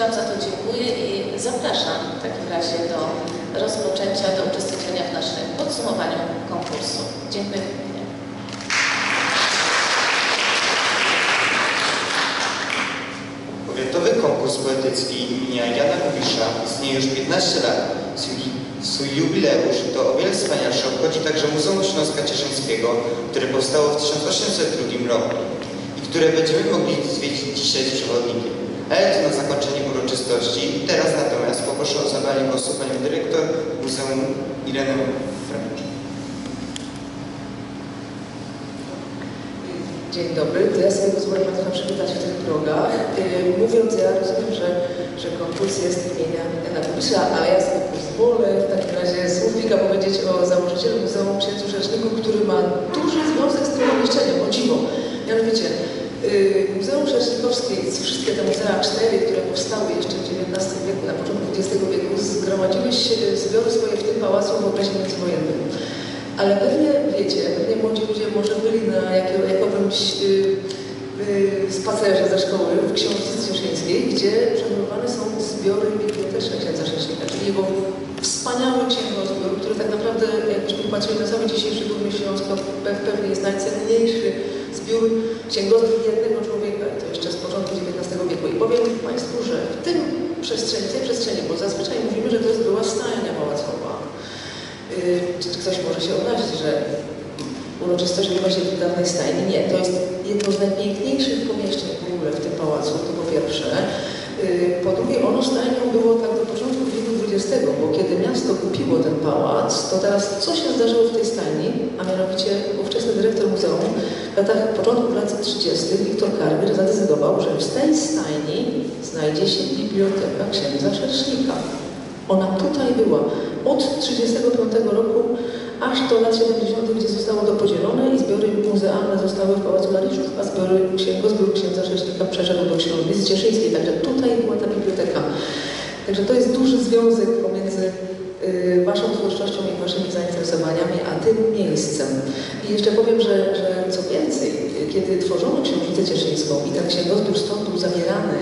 Wam za to dziękuję i zapraszam w takim razie do rozpoczęcia, do uczestniczenia w naszym podsumowaniu konkursu. Dziękuję. Powiatowy konkurs poetycki imienia Jana Kulisza istnieje już 15 lat. Swój jubileusz to o wiele wspanialszy obchodzi także Muzeum Śląska Cieszyńskiego, które powstało w 1802 roku i które będziemy mogli zwiedzić dzisiaj z przewodnikiem. Na zakończenie uroczystości. Teraz natomiast poproszę o zabranie głosu panią dyrektor Muzeum Irenę Fręcz. Dzień dobry, to ja sobie pozwolę Państwa przywitać w tych progach. Yy, mówiąc, ja rozumiem, że, że konkurs jest imienia Jana Kubisza, ale ja sobie pozwolę w takim razie słównika powiedzieć o założycielu Muzeum Księdzu Rzeczniku, który ma duży związek z tym pomieszczeniem, o dziwo. Mianowicie, yy, Muzeum Rzecznikowskie i wszystkie te muzea cztery, które powstały jeszcze w XIX wieku, na początku XX wieku, zgromadziły się, zbiory swoje w tym pałacu w okresie międzywojennym. Ale pewnie wiecie, pewnie młodzi ludzie może byli na jakiego, jakimś y, y, spacerze ze szkoły w Książce Cieszyńskiej, gdzie przechowywane są zbiory biblioteczne księdza Wspaniały księgozbiór, który tak naprawdę, jakbyśmy patrzyli na cały dzisiejszy Górny Śląsk, to pe- pewnie jest najcenniejszy zbiór księgozbiór jednego człowieka, to jeszcze z początku XIX wieku. I powiem Państwu, że w tym przestrzeni, tej przestrzeni, bo zazwyczaj mówimy, że to jest była stajnia pałacowa, Yy, Czy ktoś może się obrazić, że uroczystość odbywa się w dawnej stajni? Nie, to jest jedno z najpiękniejszych pomieszczeń w ogóle w tym pałacu, to po pierwsze. Yy, Po drugie, ono stajnią było tak do początku wieku XX, bo kiedy miasto kupiło ten pałac, to teraz co się zdarzyło w tej stajni? A mianowicie ówczesny dyrektor muzeum w latach początku lat 30. Wiktor Karger zadecydował, że w tej stajni znajdzie się biblioteka księdza Szersznika. Ona tutaj była od 1935 roku aż do lat 70., gdzie zostało to podzielone i zbiory muzealne zostały w Pałacu Lariszów, a zbiory księgozbiór księdza Rzecznika przeszedł do książnicy cieszyńskiej. Także tutaj była ta biblioteka. Także to jest duży związek pomiędzy y, Waszą twórczością i Waszymi zainteresowaniami, a tym miejscem. I jeszcze powiem, że, że co więcej, kiedy tworzono książnicę cieszyńską i ten księgozbiór stąd był zabierany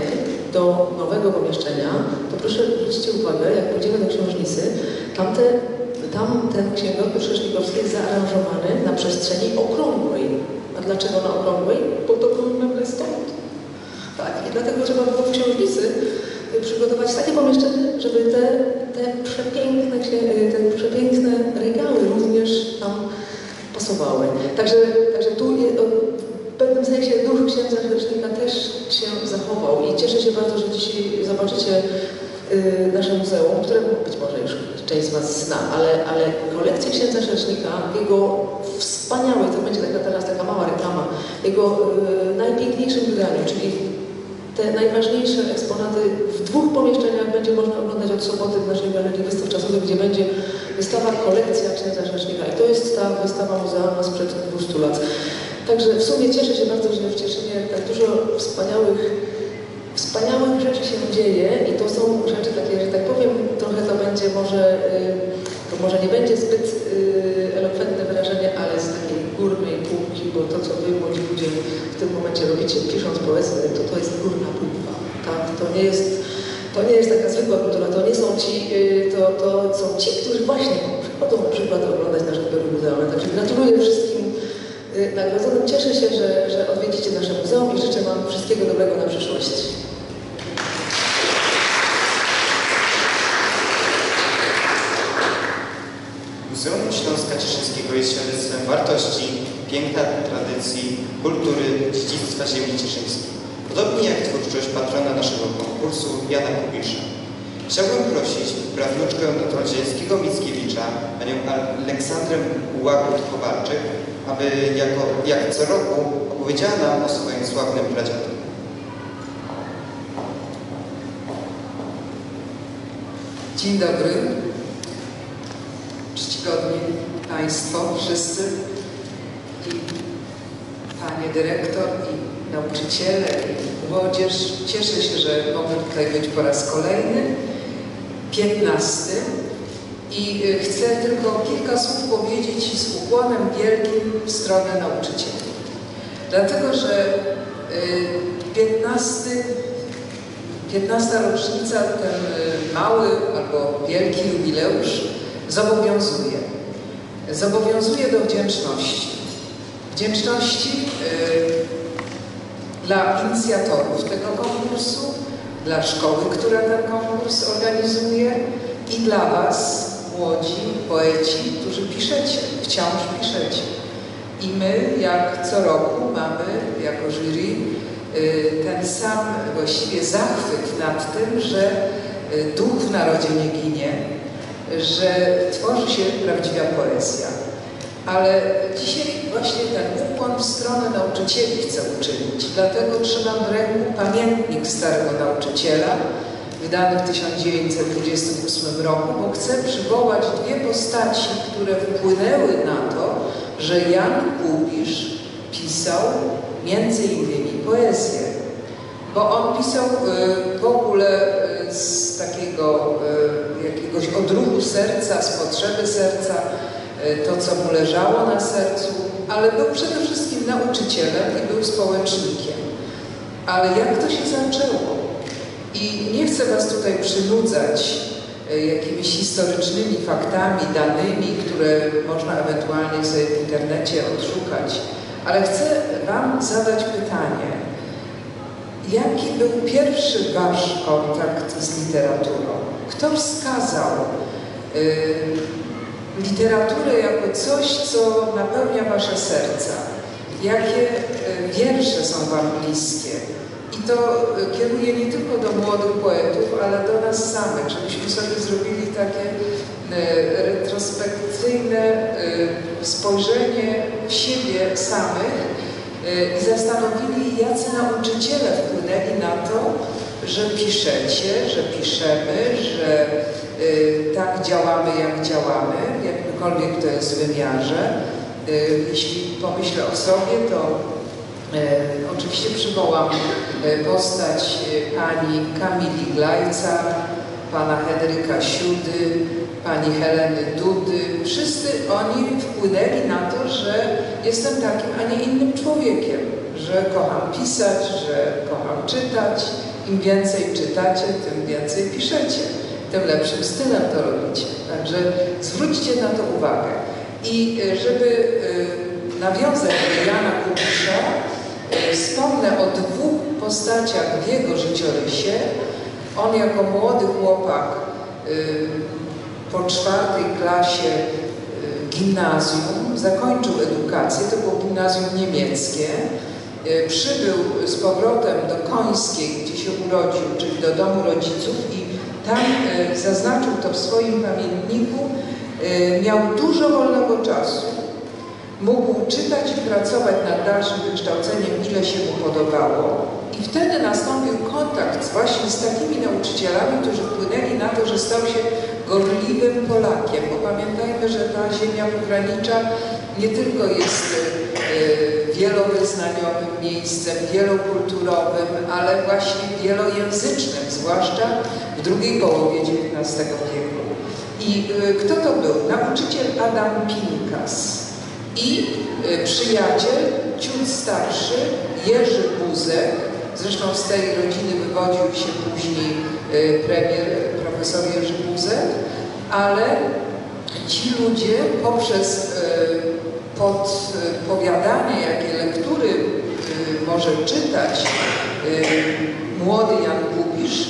do nowego pomieszczenia, to proszę zwróćcie uwagę, jak pójdziemy do książnicy, tamte, tam ten księgozbiór Rzecznikowski jest zaaranżowany na przestrzeni okrągłej. A dlaczego na okrągłej? Bo to były meble stąd. Tak, i dlatego trzeba było w książnicy y, przygotować takie pomieszczenie, żeby te, te, przepiękne, y, te przepiękne regały również tam pasowały. Także, także tu w pewnym sensie duch księdza Rzecznika też się zachował i cieszę się bardzo, że dzisiaj zobaczycie y, nasze muzeum, które być może już część z Was zna, ale, ale kolekcję księdza Rzecznika, jego wspaniałe, to będzie taka teraz taka mała reklama, jego y, najpiękniejszym wydaniu, czyli te najważniejsze eksponaty w dwóch pomieszczeniach będzie można oglądać od soboty w naszej galerii wystaw czasowych, gdzie będzie wystawa kolekcja księdza Rzecznika i to jest ta wystawa muzealna sprzed 200 lat. Także w sumie cieszę się bardzo, że w Cieszynie tak dużo wspaniałych wspaniałych rzeczy się dzieje i to są rzeczy takie, że tak powiem, trochę to będzie może, y, to może nie będzie zbyt y, elokwentne wyrażenie, górnej półki, bo to, co wy, młodzi ludzie, w tym momencie robicie, pisząc poezję, to to jest górna półka, tak? To nie jest, to nie jest taka zwykła kultura, to nie są ci, y, to, to są ci, którzy właśnie przychodzą na przykład oglądać nasze zbiory muzealne. Także gratuluję wszystkim y, nagrodzonym. Cieszę się, że, że odwiedzicie nasze muzeum i życzę Wam wszystkiego dobrego na przyszłość. Muzeum Śląska Cieszyńskiego jest świadectwem wartości, piękna tradycji, kultury, dziedzictwa ziemi cieszyńskiej. Podobnie jak twórczość patrona naszego konkursu Jana Kubisza. Chciałbym prosić prawnuczkę Radzieckiego Mickiewicza, panią Aleksandrę Łagut-Kowalczyk, aby jako, jak co roku opowiedziała nam o swoim sławnym pradziadzie. Dzień dobry. Czcigodni Państwo wszyscy Panie Dyrektor i nauczyciele i młodzież. Cieszę się, że mogę tutaj być po raz kolejny, piętnasty i y, chcę tylko kilka słów powiedzieć z ukłonem wielkim w stronę nauczycieli. Dlatego, że y, piętnasty 15. rocznica, ten y, mały albo wielki jubileusz zobowiązuje. Zobowiązuje do wdzięczności. Wdzięczności y, dla inicjatorów tego konkursu, dla szkoły, która ten konkurs organizuje i dla Was, młodzi poeci, którzy piszecie, wciąż piszecie. I my, jak co roku, mamy jako jury y, ten sam właściwie zachwyt nad tym, że y, duch w narodzie nie ginie, że tworzy się prawdziwa poezja. Ale dzisiaj właśnie ten ukłon w stronę nauczycieli chcę uczynić. Dlatego trzymam w ręku pamiętnik starego nauczyciela, wydany w 1928 roku, bo chcę przywołać dwie postaci, które wpłynęły na to, że Jan Kubisz pisał między innymi poezję. Bo on pisał y, w ogóle y, z takiego y, jakiegoś odruchu serca, z potrzeby serca, to co mu leżało na sercu, ale był przede wszystkim nauczycielem i był społecznikiem. Ale jak to się zaczęło? I nie chcę Was tutaj przynudzać jakimiś historycznymi faktami, danymi, które można ewentualnie sobie w internecie odszukać, ale chcę Wam zadać pytanie, jaki był pierwszy Wasz kontakt z literaturą? Kto wskazał y, literaturę jako coś, co napełnia Wasze serca? Jakie y, wiersze są Wam bliskie? I to y, kieruję nie tylko do młodych poetów, ale do nas samych, żebyśmy sobie zrobili takie y, retrospekcyjne spojrzenie w siebie samych i zastanowili, jacy nauczyciele wpłynęli na to, że piszecie, że piszemy, że tak działamy, jak działamy, jakimkolwiek to jest wymiarze. Jeśli pomyślę o sobie, to E, oczywiście przywołam postać pani Kamili Glajca, pana Henryka Siudy, pani Heleny Dudy. Wszyscy oni wpłynęli na to, że jestem takim, a nie innym człowiekiem, że kocham pisać, że kocham czytać. Im więcej czytacie, tym więcej piszecie, tym lepszym stylem to robicie. Także zwróćcie na to uwagę. I żeby nawiązać do Jana Kubisza, Wspomnę o dwóch postaciach w jego życiorysie. On jako młody chłopak po czwartej klasie gimnazjum zakończył edukację, to było gimnazjum niemieckie. Przybył z powrotem do Końskiej, gdzie się urodził, czyli do domu rodziców i tam e, zaznaczył to w swoim pamiętniku, e, miał dużo wolnego czasu, mógł czytać i pracować nad dalszym wykształceniem, ile się mu podobało. I wtedy nastąpił kontakt właśnie z takimi nauczycielami, którzy wpłynęli na to, że stał się gorliwym Polakiem. Bo pamiętajmy, że ta ziemia pogranicza nie tylko jest e, wielowyznaniowym miejscem, wielokulturowym, ale właśnie wielojęzycznym, zwłaszcza w drugiej połowie XIX wieku. I e, kto to był? Nauczyciel Adam Pinkas i e, przyjaciel, ciut starszy, Jerzy Buzek, zresztą z tej rodziny wywodził się później e, premier profesor Jerzy Buzek, ale ci ludzie poprzez podpowiadanie, jakie lektury e, może czytać młody Jan Kubisz,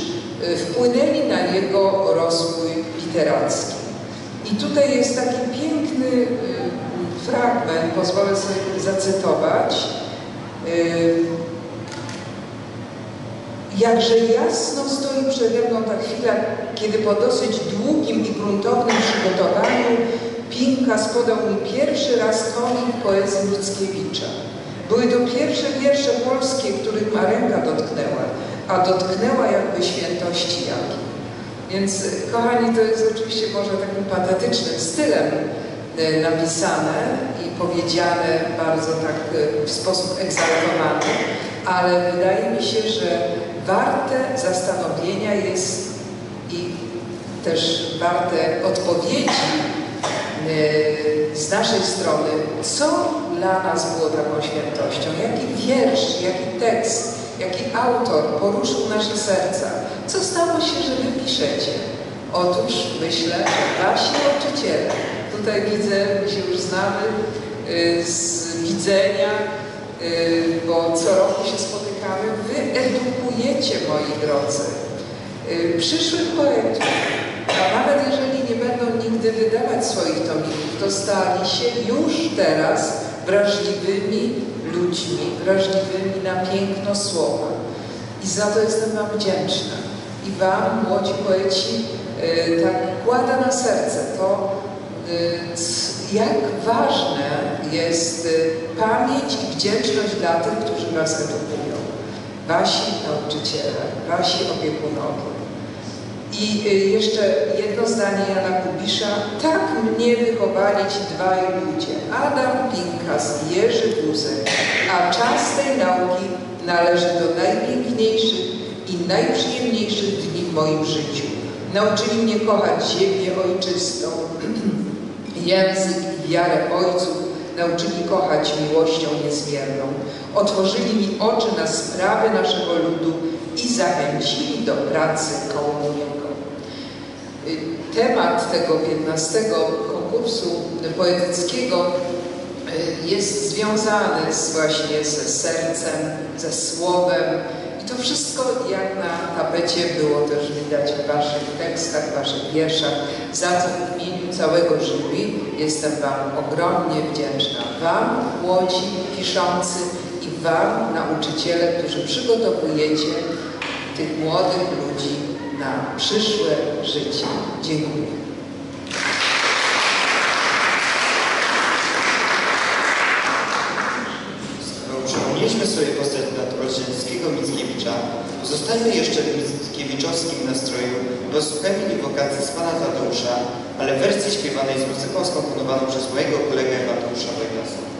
wpłynęli na jego rozwój literacki. I tutaj jest taki piękny fragment, pozwolę sobie zacytować. Jakże jasno stoi przede mną ta chwila, kiedy po dosyć długim i gruntownym przygotowaniu Pinkas podał mi pierwszy raz tomik poezji Mickiewicza. Były to pierwsze wiersze polskie, których ma ręka dotknęła, a dotknęła jakby świętości jakiej. Więc, kochani, to jest oczywiście może takim patetycznym stylem e, napisane i powiedziane bardzo tak e, w sposób egzaltowany, ale wydaje mi się, że warte zastanowienia jest i też warte odpowiedzi e, z naszej strony, co dla nas było taką świętością, jaki wiersz, jaki tekst, jaki autor poruszył nasze serca, co stało się, że wy piszecie. Otóż myślę, że wasi nauczyciele, tutaj widzę, my się już znamy e, z widzenia, e, bo co roku się spotykamy, wy edukujecie, moi drodzy, przyszłych poetów. A nawet jeżeli nie będą nigdy wydawać swoich tomików, to stali się już teraz wrażliwymi ludźmi, wrażliwymi na piękno słowa. I za to jestem Wam wdzięczna. I Wam, młodzi poeci, y, tak kładę na serce to, y, jak ważne jest pamięć i wdzięczność dla tych, którzy Was edukują wasi nauczyciele, wasi opiekunowie. I y, jeszcze jedno zdanie Jana Kubisza. Tak mnie wychowali ci dwaj ludzie, Adam Pinkas i Jerzy Buzek, a czas tej nauki należy do najpiękniejszych i najprzyjemniejszych dni w moim życiu. Nauczyli mnie kochać ziemię ojczystą, język i wiarę ojców, nauczyli kochać miłością niezmierną, otworzyli mi oczy na sprawy naszego ludu i zachęcili do pracy komunionką. Y, temat tego 15 konkursu poetyckiego y, jest związany właśnie ze sercem, ze słowem, to wszystko jak na tapecie było też widać w Waszych tekstach, w Waszych wierszach, za co w imieniu całego jury jestem Wam ogromnie wdzięczna. Wam, młodzi, piszący i Wam, nauczyciele, którzy przygotowujecie tych młodych ludzi na przyszłe życie. Dziękuję. Przypomnieliśmy sobie postać Olszeńskiego Mickiewicza, jeszcze w mickiewiczowskim nastroju, posłuchajmy inwokacji z pana Tadeusza, ale w wersji śpiewanej z muzyką skomponowaną przez mojego kolegę Mateusza Wojtasa.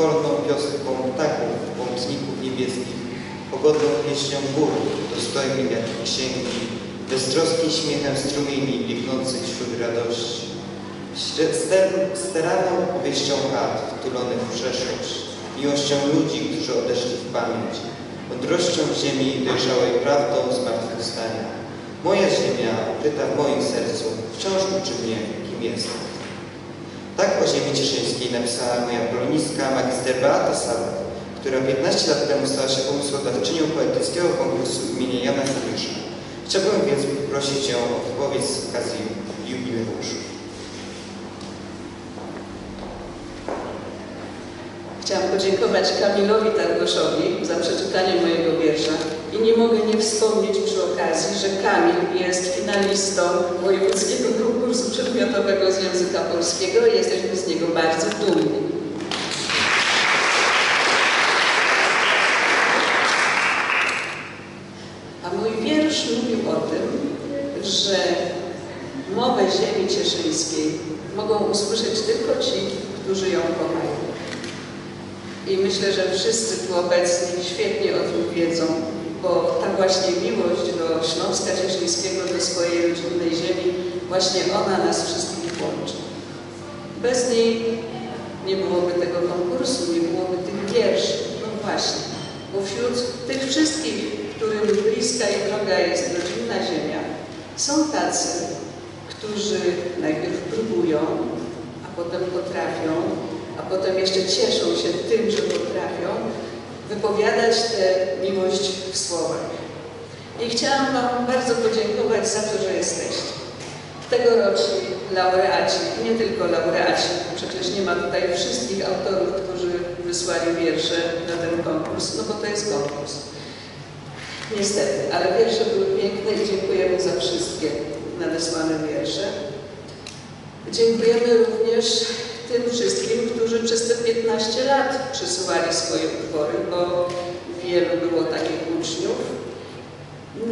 Pokorną pioską ptaków, pomocników niebieskich, pogodną pieśnią gór, dostojnym jak księgi, beztroskim śmiechem strumieni biegnących wśród radości, steraną opowieścią chat wtulonych w przeszłość, miłością ludzi, którzy odeszli w pamięć, mądrością ziemi dojrzałej prawdą zmartwychwstania. Moja ziemia, ukryta w moim sercu, wciąż uczy mnie, kim jestem. Tak o ziemi cieszyńskiej napisała moja polonistka magister Beata Sabat, która 15 lat temu stała się pomysłodawczynią poetyckiego konkursu imienia Jana Kubisza. Chciałbym więc poprosić ją o wypowiedź z okazji jubileuszu. Chciałam podziękować Kamilowi Targoszowi za przeczytanie mojego wiersza i nie mogę nie wspomnieć przy okazji, że Kamil jest finalistą Wojewódzkiego Konkursu Przedmiotowego z Języka Polskiego i jesteśmy z niego bardzo dumni. A mój wiersz mówił o tym, że mowę ziemi cieszyńskiej mogą usłyszeć tylko ci, którzy ją kochają. I myślę, że wszyscy tu obecni świetnie o tym wiedzą, bo ta właśnie miłość do Śląska Cieszyńskiego, do swojej rodzinnej ziemi, właśnie ona nas wszystkich łączy. Bez niej nie byłoby tego konkursu, nie byłoby tych wierszy. No właśnie, bo wśród tych wszystkich, którym bliska i droga jest rodzinna ziemia, są tacy, którzy najpierw próbują, a potem potrafią, a potem jeszcze cieszą się tym, że potrafią wypowiadać tę miłość w słowach. I chciałam Wam bardzo podziękować za to, że jesteście. Tegoroczni laureaci, nie tylko laureaci, przecież nie ma tutaj wszystkich autorów, którzy wysłali wiersze na ten konkurs, no bo to jest konkurs. Niestety, ale wiersze były piękne i dziękujemy za wszystkie nadesłane wiersze. Dziękujemy również tym wszystkim, którzy przez te 15 lat przysyłali swoje utwory, bo wielu było takich uczniów.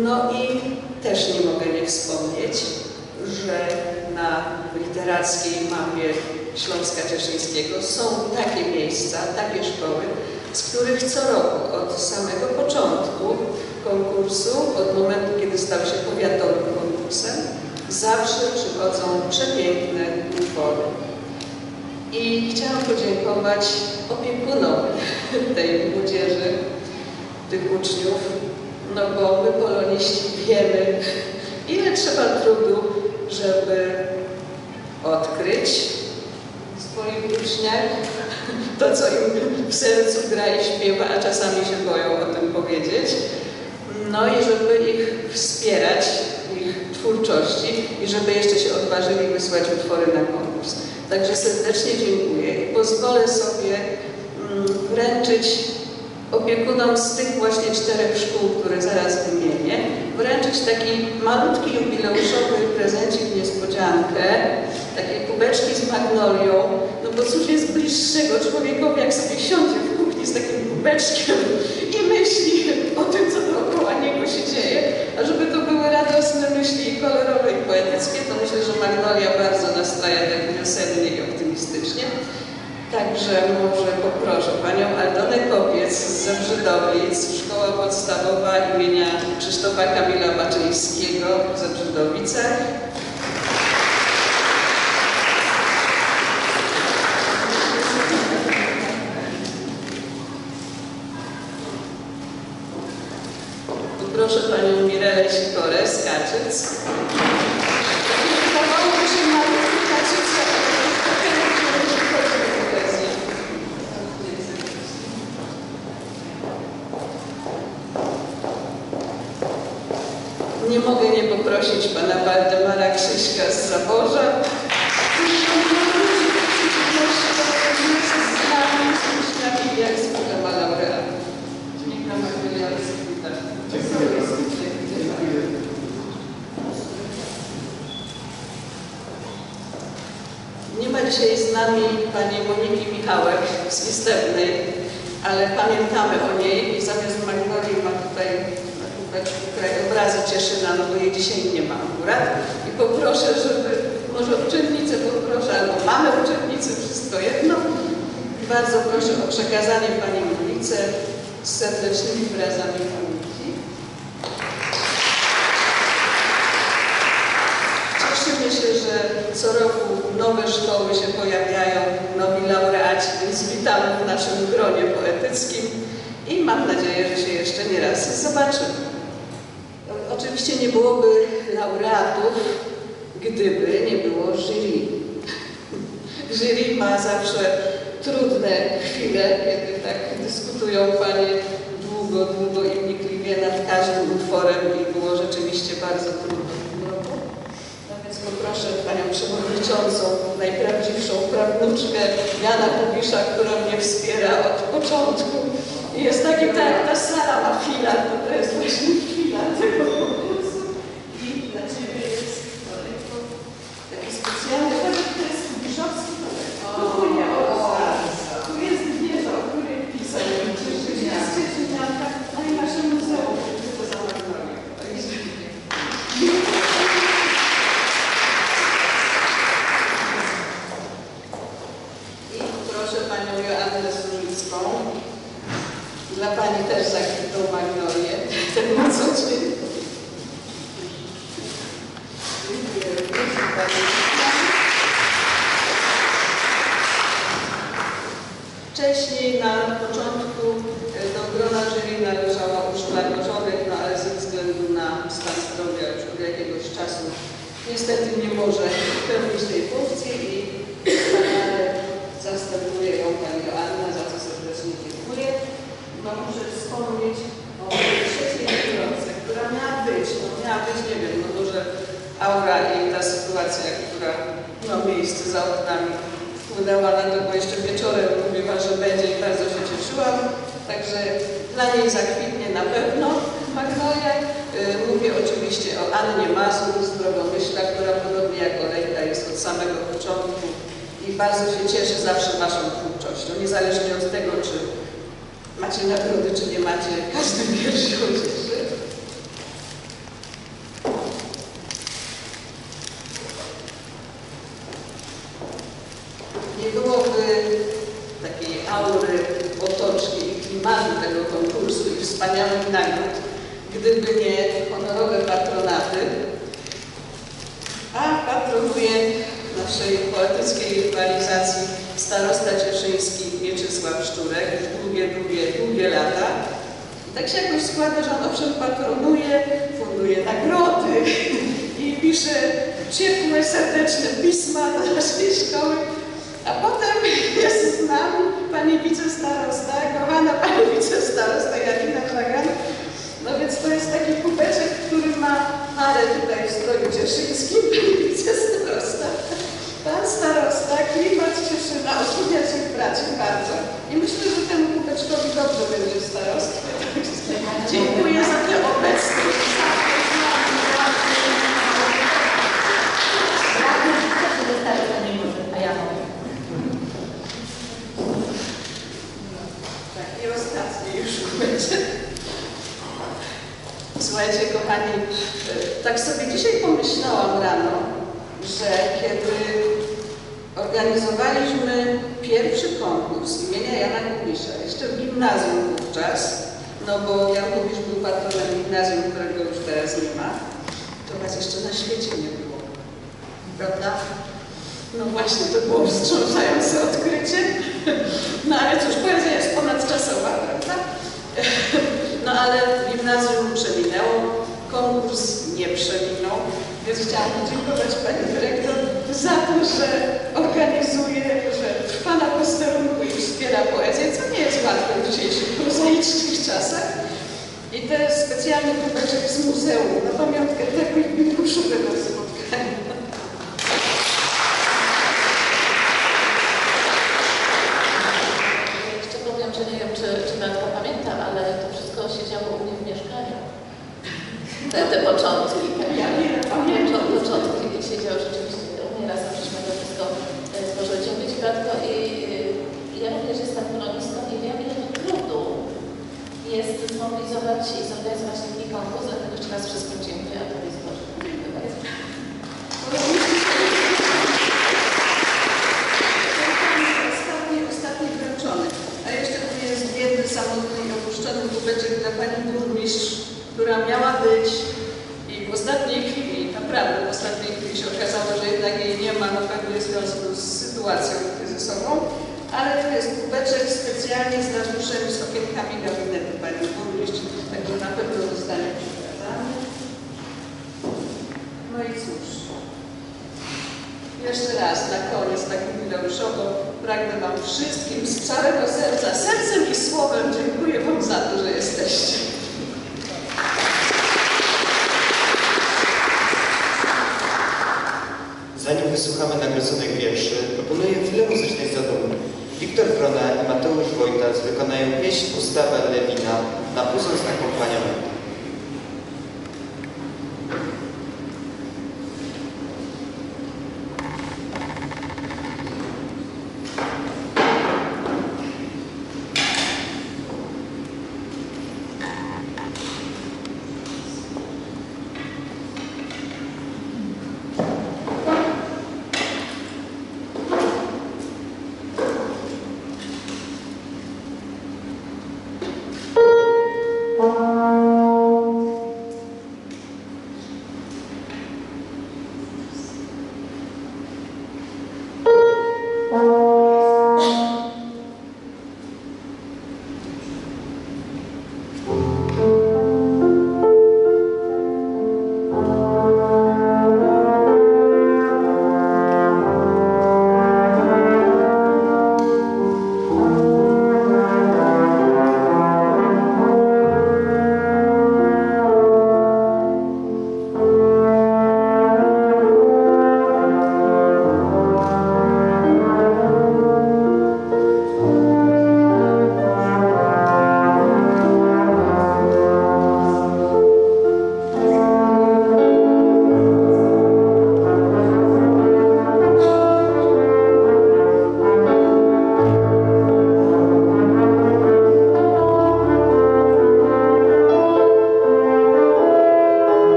No i też nie mogę nie wspomnieć, że na literackiej mapie Śląska Cieszyńskiego są takie miejsca, takie szkoły, z których co roku od samego początku konkursu, od momentu, kiedy stał się powiatowym konkursem, zawsze przychodzą przepiękne utwory. I chciałam podziękować opiekunom tej młodzieży, tych uczniów, no bo my poloniści wiemy, ile trzeba trudu, żeby odkryć w swoich uczniach to, co im w sercu gra i śpiewa, a czasami się boją o tym powiedzieć. No i żeby ich wspierać ich twórczości i żeby jeszcze się odważyli wysłać utwory na konkurs. Także serdecznie dziękuję i pozwolę sobie mm, wręczyć opiekunom z tych właśnie czterech szkół, które zaraz wymienię, wręczyć taki malutki jubileuszowy prezencik niespodziankę, takie kubeczki z magnolią, no bo cóż jest bliższego człowiekowi, jak sobie siądzie w kuchni z takim kubeczkiem i myśli o tym, co dookoła niego się dzieje, a żeby to radosne myśli i kolorowe i poetyckie, to myślę, że magnolia bardzo nastraja tak wiosennie i optymistycznie. Także może poproszę Panią Aldonę Kopiec z Zebrzydowic, Szkoła Podstawowa imienia Krzysztofa Kamila Baczyńskiego w Zebrzydowicach. Poproszę Panią Mirelę Sikorę z zwisternej, ale pamiętamy o niej i zamiast magnolii ma tutaj krajobrazy Cieszyna, no bo jej dzisiaj nie ma akurat. I poproszę, żeby może uczestnicę poproszę, albo mamy uczestnicę, wszystko jedno. Bardzo proszę o przekazanie Pani Monice z serdecznymi wyrazami pamięci. Cieszymy się, że co roku nowe szkoły się pojawiają, nowi laureaci więc witamy w naszym gronie poetyckim i mam nadzieję, że się jeszcze nie raz zobaczymy. Oczywiście nie byłoby laureatów, gdyby nie było jury. Jury ma zawsze trudne chwile, kiedy tak dyskutują panie długo, długo i wnikliwie nad każdym utworem i było rzeczywiście bardzo trudno poproszę Panią Przewodniczącą, najprawdziwszą prawnuczkę Jana Kubisza, która mnie wspiera od początku. I jest taki, tak, ta sala ma filar, to, to jest właśnie filar. Nie Mazur z Drogomyśla, która podobnie jak Olejka jest od samego początku i bardzo się cieszę zawsze Waszą twórczością, no, niezależnie od tego, czy macie nagrody, czy nie macie, każdy wiersz muchos.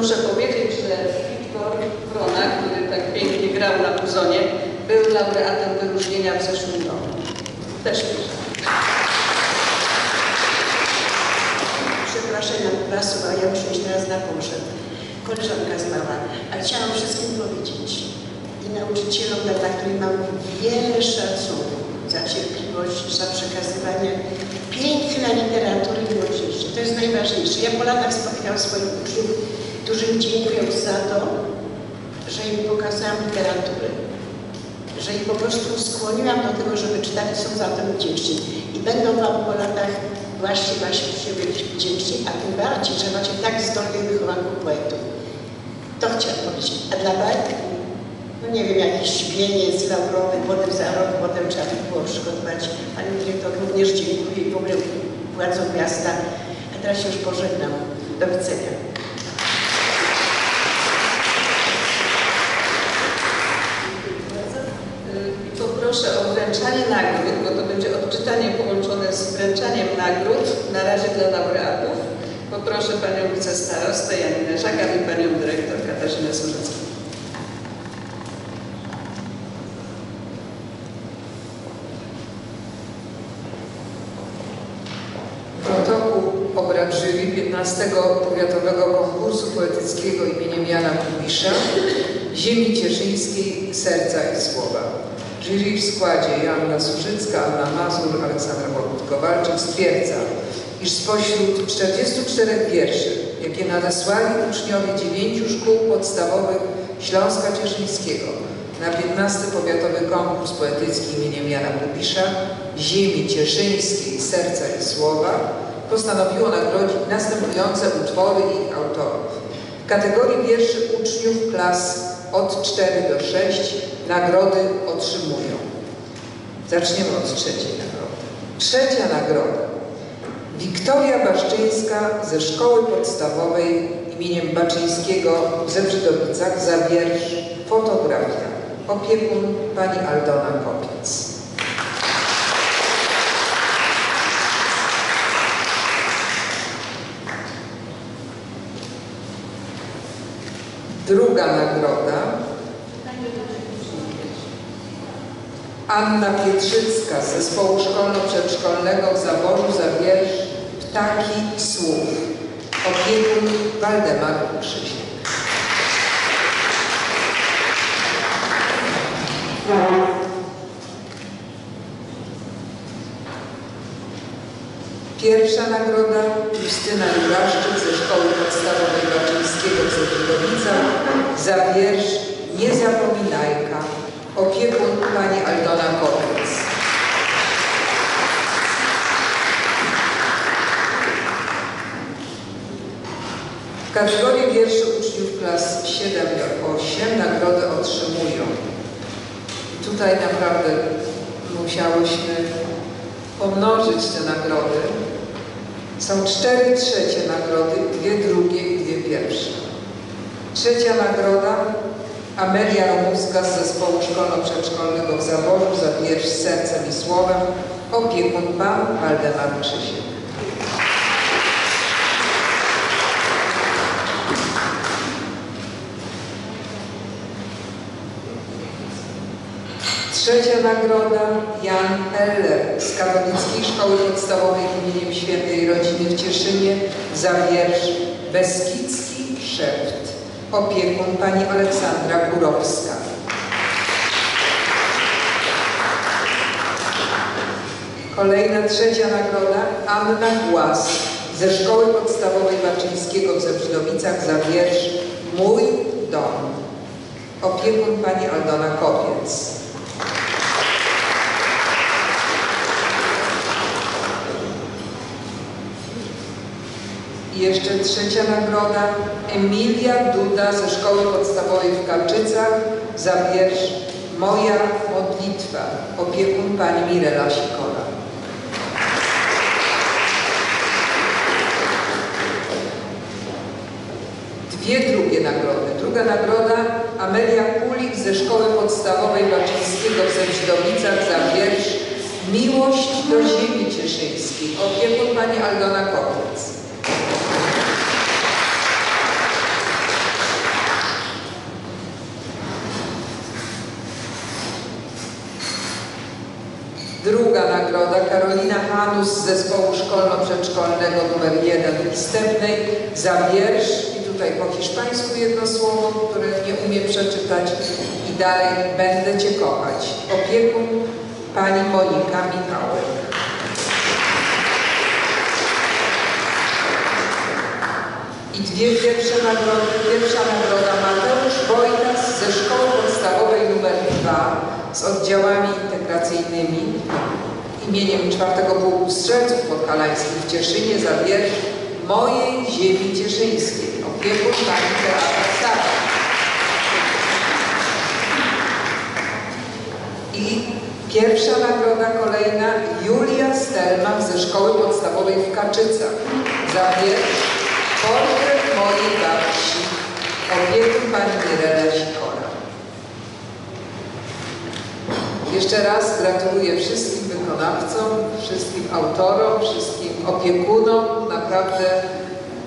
Muszę powiedzieć, że Wiktor Wrona, który tak pięknie grał na puzonie, był laureatem wyróżnienia w zeszłym roku. Też piszę. Przepraszam prasu, a ja muszę iść teraz na pogrzeb. Koleżanka zmarła, ale chciałam wszystkim powiedzieć i nauczycielom, dla których mam wiele szacunku za cierpliwość, za przekazywanie piękna literatury młodzieży. To jest najważniejsze. Ja po latach spotykam swoich uczniów, którzy mi dziękują za to, że im pokazałam literaturę, że ich po prostu skłoniłam do tego, żeby czytali, są za to wdzięczni. I będą Wam po latach właśnie Wasi uczniowie być wdzięczni, a tym bardziej, że macie tak zdolnych wychowanków poetów. To chciałam powiedzieć. A dla bajki, no nie wiem, jakieś śpienie z laurowy, potem za rok, potem trzeba by było przygotować. Pani dyrektor również dziękuję i w ogóle władzom miasta. A teraz się już pożegnam. Do widzenia. I poproszę o wręczanie nagród, bo to będzie odczytanie połączone z wręczaniem nagród, na razie dla laureatów. Poproszę Panią wicestarostę Janinę Żagam i Panią dyrektor Katarzynę Służecką. Protokół obrad jury 15 Powiatowego Konkursu Poetyckiego imieniem Jana Kubisza Ziemi Cieszyńskiej Serca i Słowa. Jury w składzie Joanna Służycka, Anna Mazur, Aleksandra Bogut-Kowalczyk stwierdza, iż spośród 44 wierszy, jakie nadesłali uczniowie dziewięciu szkół podstawowych Śląska Cieszyńskiego na 15 Powiatowy Konkurs Poetycki imieniem Jana Kubisza Ziemi Cieszyńskiej Serca i Słowa postanowiło nagrodzić następujące utwory ich autorów. W kategorii wierszy uczniów klas od 4 do 6 nagrody otrzymują. Zaczniemy od trzeciej nagrody. Trzecia nagroda. Wiktoria Baszczyńska ze Szkoły Podstawowej imieniem Baczyńskiego w Zebrzydowicach za wiersz Fotografia. Opiekun pani Aldona Kopiec. Druga nagroda. Anna Pietrzycka z Zespołu Szkolno-Przedszkolnego w Zaborzu za wiersz Ptaki Słów. Opiekun Waldemar Krzysiek. Pierwsza nagroda Justyna Juraszczyk ze Szkoły Podstawowej Baczyńskiego w za wiersz Niezapominajka. Opiekun pani Aldona Kopiec. W kategorii wierszy uczniów klas 7 do 8 nagrody otrzymują. I tutaj naprawdę musiałyśmy pomnożyć te nagrody. Są cztery trzecie nagrody, dwie drugie i dwie pierwsze. Trzecia nagroda Amelia Romuska z Zespołu Szkolno-Przedszkolnego w Zaborzu za wiersz Sercem i Słowem. Opiekun pan Waldemar Krzysiek. Trzecia nagroda Jan Heller z Katolickiej Szkoły Podstawowej imieniem Świętej Rodziny w Cieszynie za wiersz Beskidzki Szept. Opiekun pani Aleksandra Kurowska. Kolejna trzecia nagroda Anna Głaz ze Szkoły Podstawowej Baczyńskiego w Zebrzydowicach za wiersz Mój dom. Opiekun pani Aldona Kopiec. I jeszcze trzecia nagroda Emilia Duda ze Szkoły Podstawowej w Karczycach za wiersz Moja modlitwa. Opiekun pani Mirela Sikora. Dwie drugie nagrody. Druga nagroda Amelia Kulik ze Szkoły Podstawowej Baczyńskiego w Zebrzydowicach za wiersz Miłość do ziemi cieszyńskiej. Opiekun pani Aldona Kopiec. Nagroda Karolina Hanus z zespołu szkolno-przedszkolnego numer 1 w Stepnej za wiersz i tutaj po hiszpańsku jedno słowo, które nie umiem przeczytać i dalej będę Cię kochać. Opiekun pani Monika Michałek. I dwie pierwsze nagrody. Pierwsza nagroda Mateusz Wojtas ze Szkoły Podstawowej nr 2 z oddziałami integracyjnymi imieniem czwartego Pułku Strzelców Podhalańskich w Cieszynie za wiersz Mojej Ziemi Cieszyńskiej. Opiekun pani Beata Sara. I pierwsza nagroda kolejna Julia Stelmach ze Szkoły Podstawowej w Kaczycach za wiersz Portret mojej babci. Opiekun pani Mirela Sikora. Jeszcze raz gratuluję wszystkim wykonawcom, wszystkim autorom, wszystkim opiekunom. Naprawdę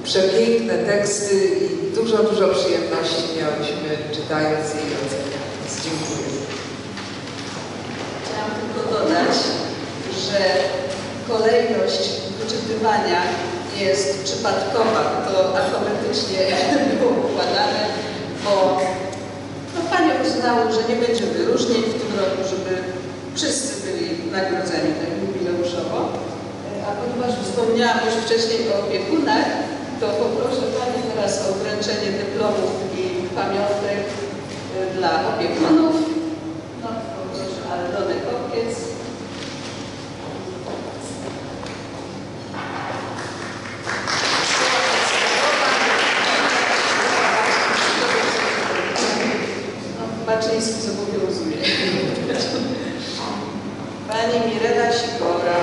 przepiękne teksty i dużo, dużo przyjemności miałyśmy czytając je i oceniając. Dziękuję. Chciałam tylko dodać, że kolejność wyczytywania jest przypadkowa. To alfabetycznie było układane, bo Panie uznały, że nie będzie wyróżnień w tym roku, żeby wszyscy byli nagrodzeni tak jubileuszowo. A ponieważ wspomniałam już wcześniej o opiekunach, to poproszę Pani teraz o wręczenie dyplomów i pamiątek y, dla opiekunów. No, poproszę Aldonę Kopiec. Baczyński zobowiązuje. Pani Mirela Sikora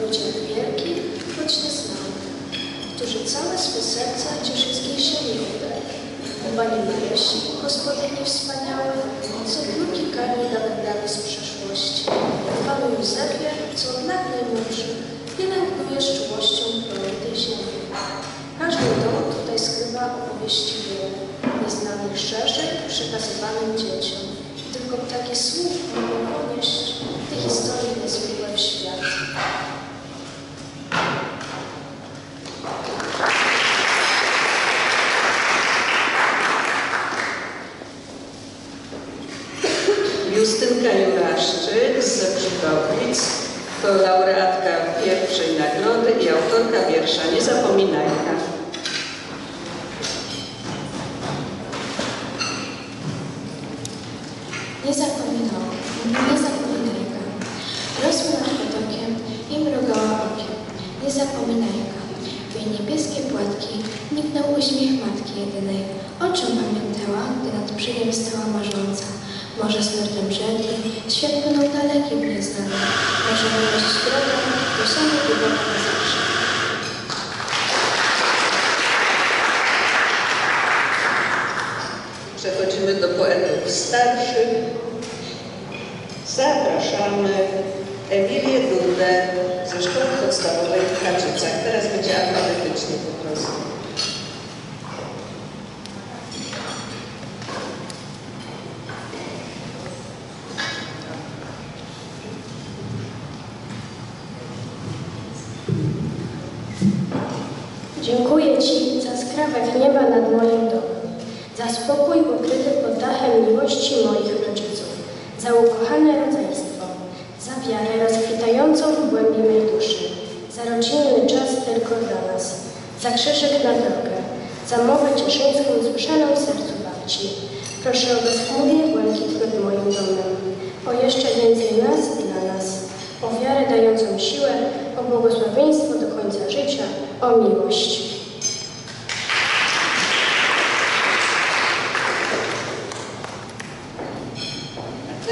ludziach wielkich, choć nieznanych, którzy całe swe serce cieszyńskiej się miłby. O Pani Marysi, Gospodyni wspaniałej, co kruki karmi dawnych z przeszłości. Panu Józefie, co od lat najmłodszy, pielęgnujesz czułością proroty ziemi. Każdy dom tutaj skrywa opowieści wiele, nieznanych szerzej przekazywanym dzieciom. Tylko taki słów, mogą ponieść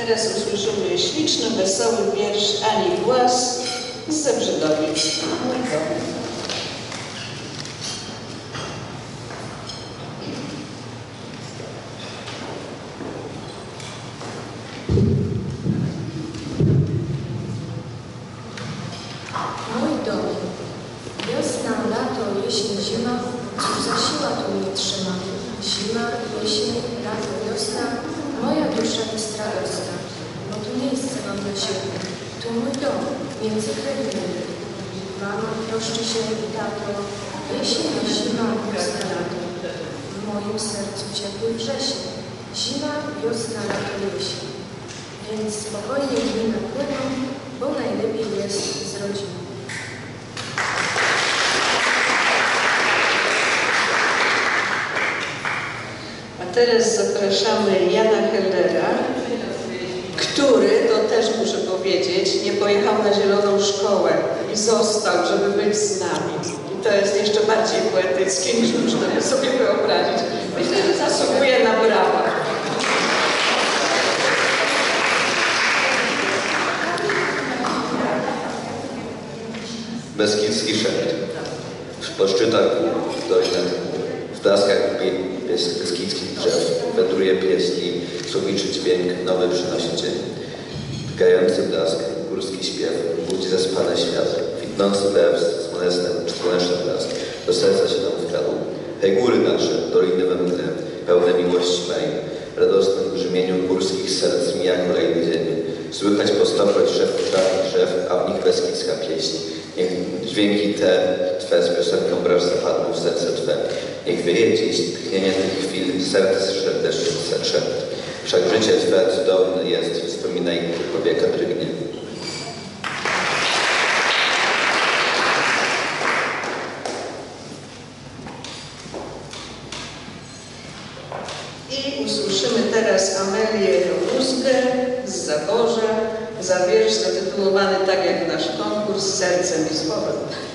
teraz usłyszymy śliczny, wesoły wiersz Ani Głaz z Zebrzydowic. sense and his.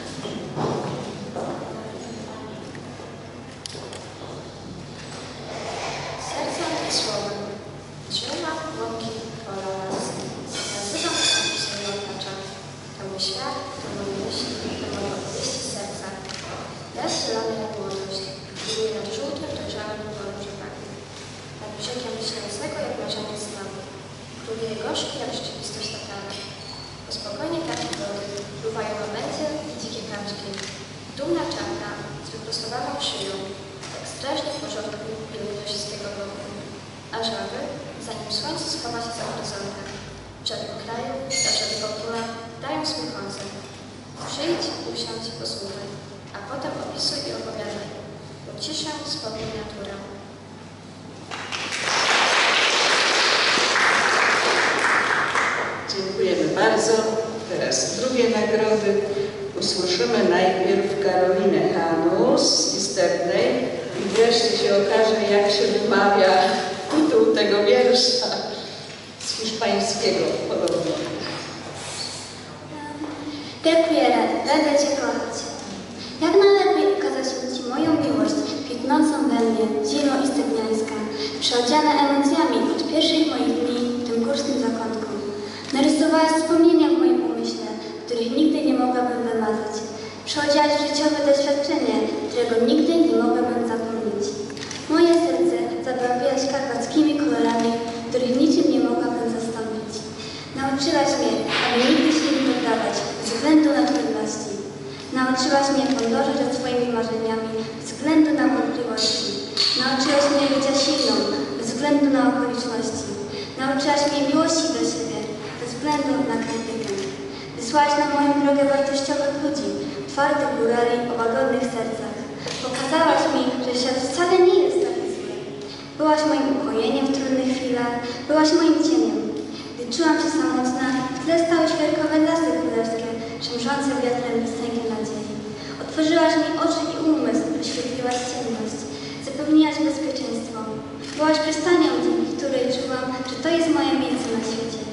Byłaś przystanią, dzięki której czułam, że to jest moje miejsce na świecie.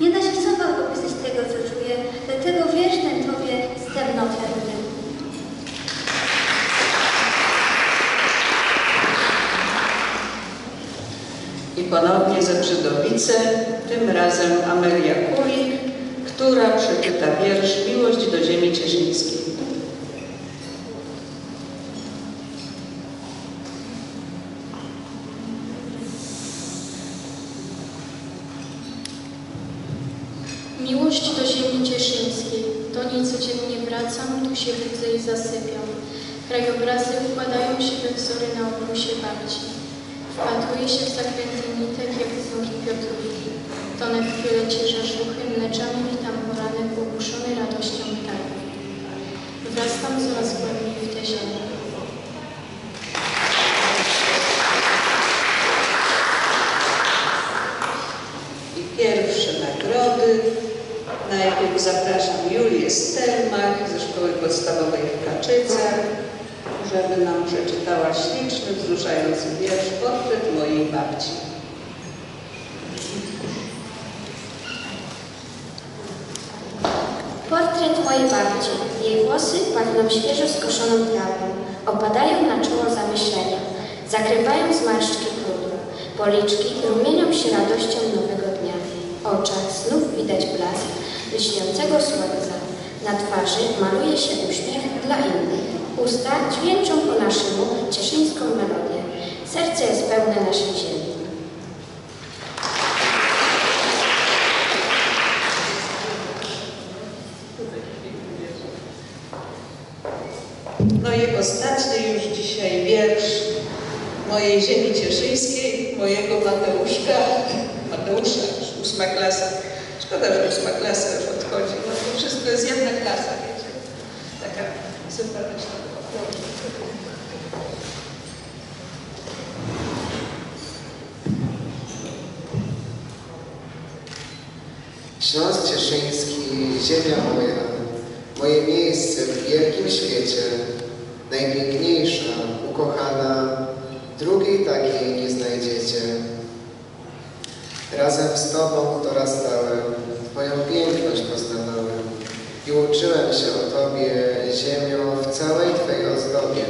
Nie da się w słowach opisać tego, co czuję, dlatego wiersz ten Tobie z pewną ofiaruję. I ponownie ze Brzydowice, tym razem Amelia Kulik, która przeczyta wiersz Miłość do ziemi cieszyńskiej. który nauczył się pamięci. Wpatruje się w zakręty nitek, jak wzroki Piotrówki. Tonek w chwilę cieszy Policzki rumienią się radością nowego dnia. W oczach znów widać blask lśniącego słońca. Na twarzy maluje się uśmiech dla innych. Usta dźwięczą po naszemu cieszyńską melodię. Serce jest pełne naszej ziemi. No i ostatni już dzisiaj wiersz mojej ziemi cieszyńskiej, mojego Mateuszka, Mateusza, już ósma klasa. Szkoda, że ósma klasa już odchodzi, to wszystko jest jedna klasa, wiecie. Taka sympatyczna była. Śląsk Cieszyński, ziemia moja, moje miejsce w wielkim świecie, najpiękniejsza, ukochana, drugiej takiej nie znajdziecie. Razem z Tobą dorastałem, Twoją piękność poznawałem i uczyłem się o Tobie, ziemio, w całej Twojej ozdobie.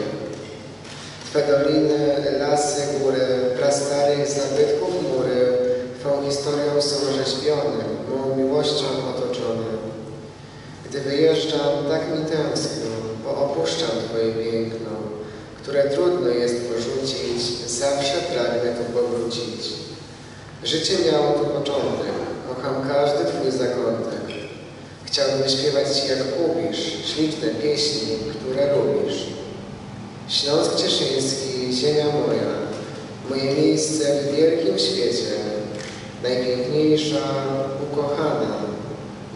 Twe doliny, lasy, góry, prastarych zabytków mury, Twą historią są orzeźbione, mą miłością otoczone. Gdy wyjeżdżam, tak mi tęskno, bo opuszczam Twoje piękno, które trudno jest porzucić, zawsze pragnę tu powrócić. Życie miało tu początek, kocham każdy Twój zakątek. Chciałbym śpiewać Ci jak lubisz, śliczne pieśni, które lubisz. Śląsk Cieszyński, ziemia moja, moje miejsce w wielkim świecie, najpiękniejsza, ukochana,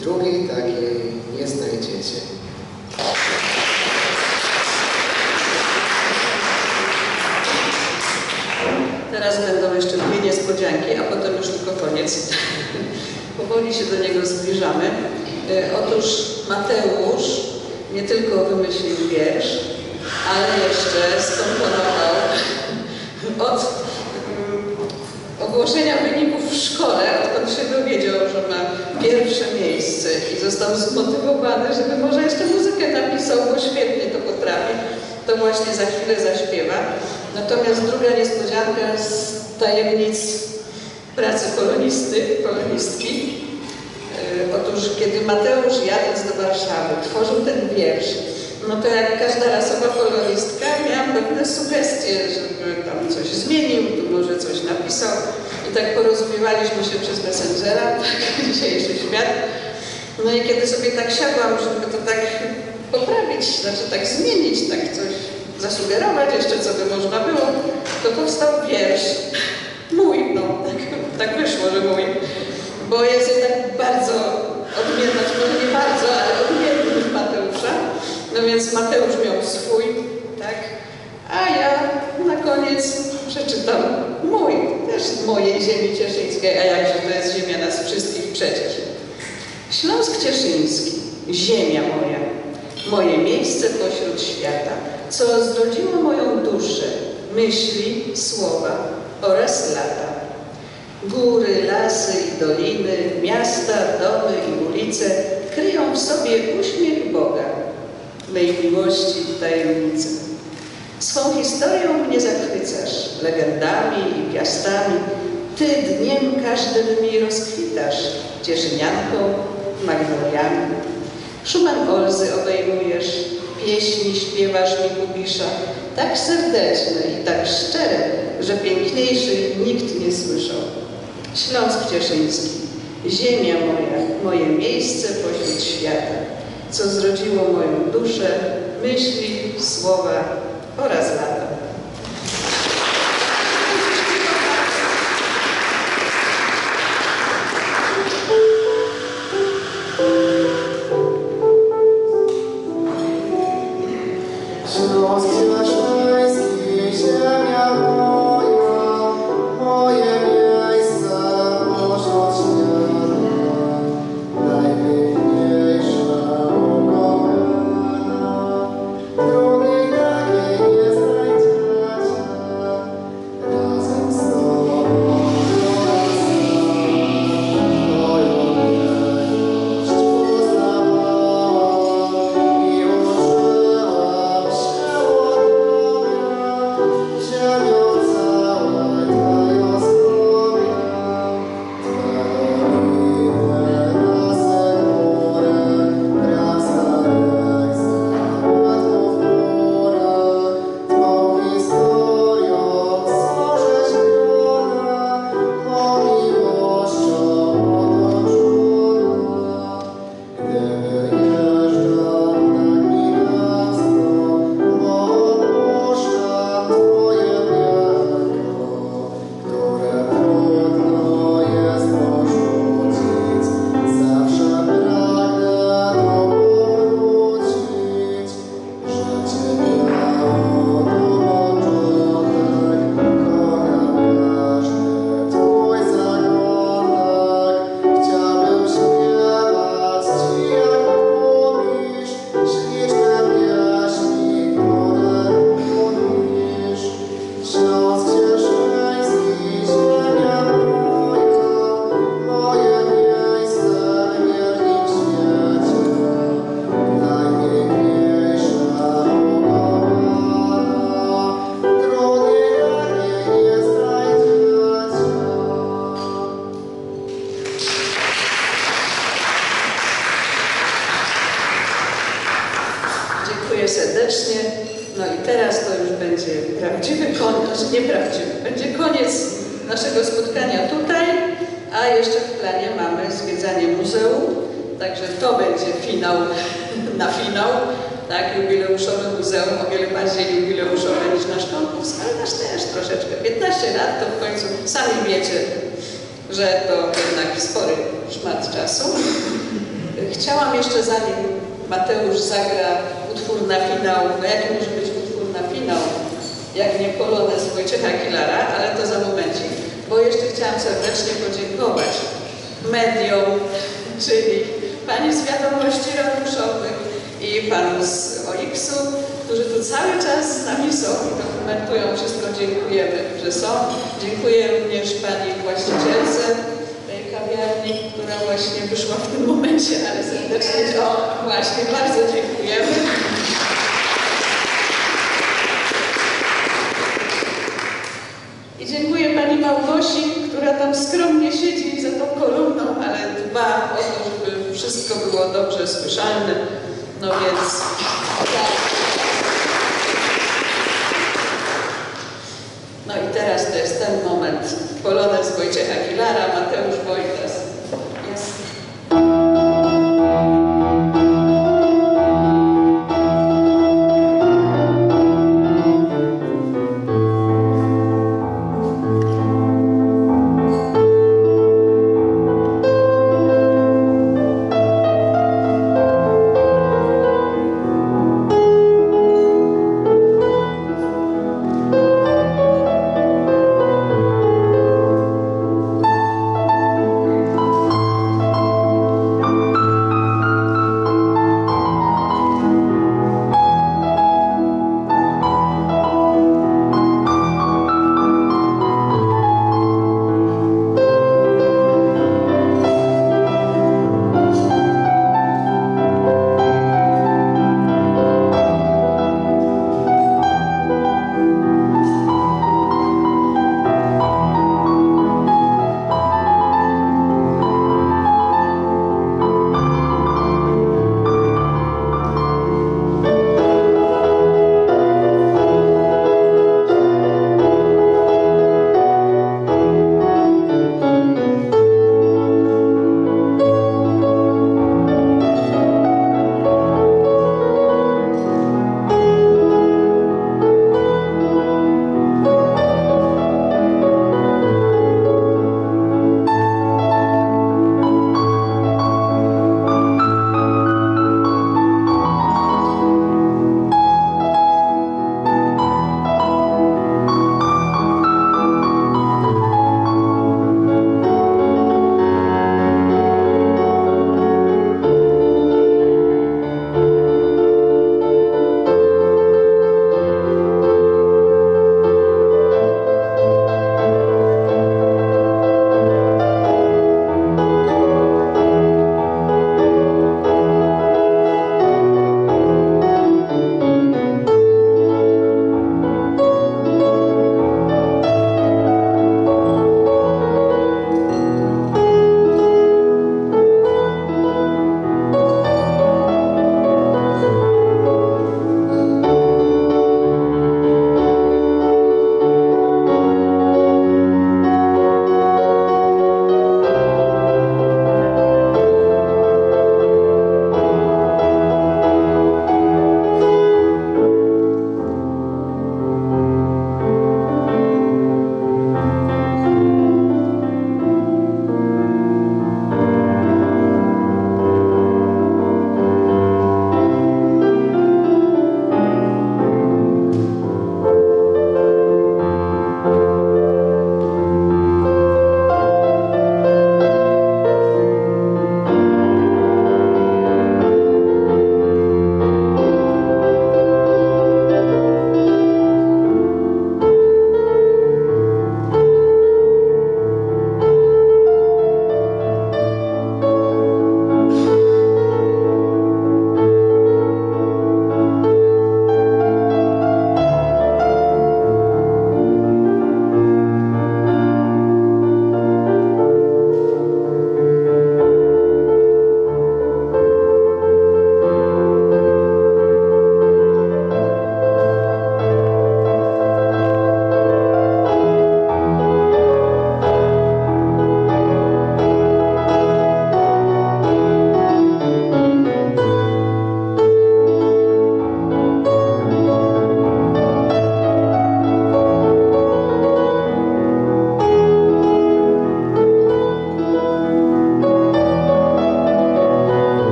drugiej takiej nie znajdziecie. Teraz będą jeszcze a potem już tylko koniec. Powoli się do niego zbliżamy. E, Otóż Mateusz nie tylko wymyślił wiersz, ale jeszcze skomponował od mm, ogłoszenia wyników w szkole, odkąd się dowiedział, że ma pierwsze miejsce i został zmotywowany, żeby może jeszcze muzykę napisał, bo świetnie to potrafi, to właśnie za chwilę zaśpiewa. Natomiast druga niespodzianka z tajemnic pracy kolonisty, kolonistki. E, Otóż kiedy Mateusz jadąc do Warszawy tworzył ten wiersz, no to jak każda rasowa kolonistka miałam pewne sugestie, żeby tam coś zmienił, tu może coś napisał. I tak porozumiewaliśmy się przez Messengera, tak, dzisiejszy świat. No i kiedy sobie tak siadłam, żeby to tak poprawić, znaczy tak zmienić, tak coś zasugerować jeszcze, co by można było, to powstał wiersz. Mój, no, tak, tak wyszło, że mój. Bo jest jednak bardzo odmienny, znaczy może nie bardzo, ale odmienny od Mateusza. No więc Mateusz miał swój, tak? A ja na koniec przeczytam mój, też mojej ziemi cieszyńskiej, a jakże to jest ziemia nas wszystkich przecież. Śląsk Cieszyński, ziemia moja, moje miejsce pośród świata, co zrodziło moją duszę, myśli, słowa oraz lata. Góry, lasy i doliny, miasta, domy i ulice kryją w sobie uśmiech Boga, mej miłości i tajemnicy. Swą historią mnie zachwycasz, legendami i piastami. Ty dniem każdym mi rozkwitasz, cieszynianką, magnoliami. Szumem Olzy obejmujesz, pieśni śpiewasz mi kubisza, tak serdeczne i tak szczere, że piękniejszych nikt nie słyszał. Śląsk Cieszyński, ziemia moja, moje miejsce pośród świata, co zrodziło moją duszę, myśli, słowa oraz lata.